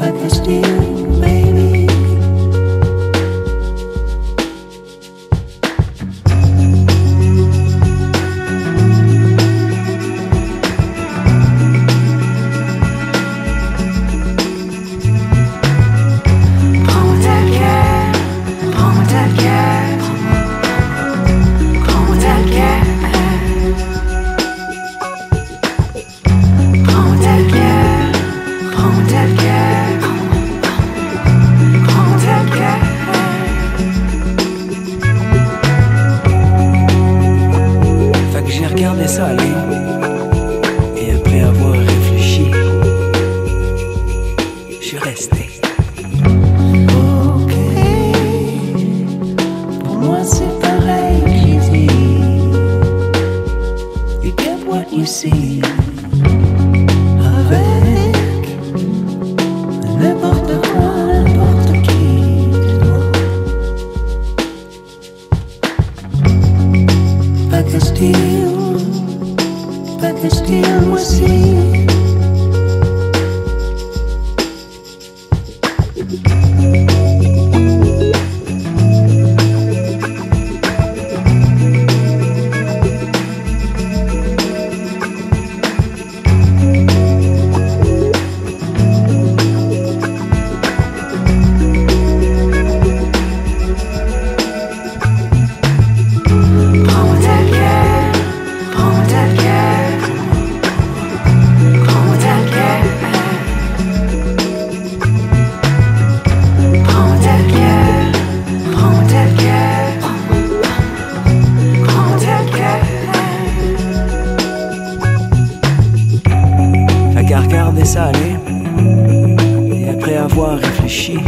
But it's dear. Et après avoir réfléchi, je suis resté. Ok, pour moi c'est pareil, j'ai dit. You get what you see. Avec mas te amo assim. fois réfléchi.